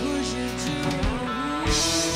push you to the moon.